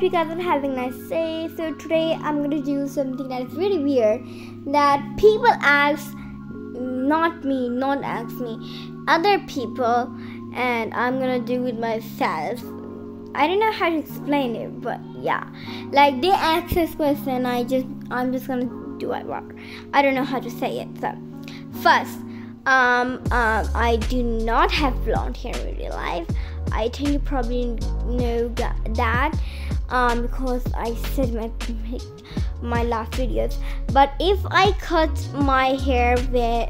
hope you guys are having a nice day. So today I'm gonna do something that is really weird that people ask not me, not ask me, other people and I'm gonna do it myself. I don't know how to explain it, but yeah. Like they ask this question, I just I'm just gonna do it. I don't know how to say it. So first, um, um, I do not have blonde hair in real life. I think you probably know that um, because I said my my last videos. But if I cut my hair where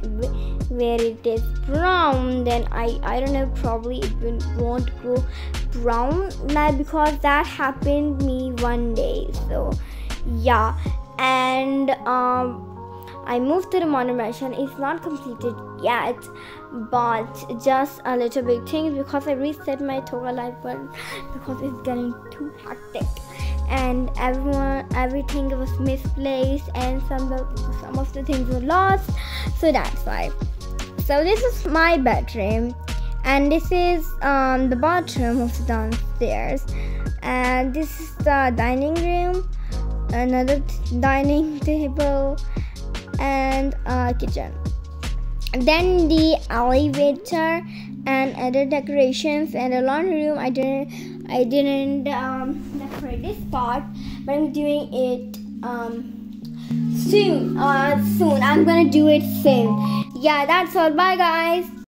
where it is brown, then I I don't know probably it won't grow brown now because that happened me one day. So yeah, and um I moved to the modern mansion. It's not completed yet, but just a little bit things because I reset my Toca Life button because it's getting too hectic and everyone everything was misplaced and some of some of the things were lost. So that's why. So this is my bedroom and this is um, the bathroom of downstairs and this is the dining room another dining table and a kitchen. Then the elevator and other decorations and a laundry room. I didn't I didn't um, decorate this part, but I'm doing it um, soon. Uh, soon I'm gonna do it soon. Yeah, that's all. Bye guys.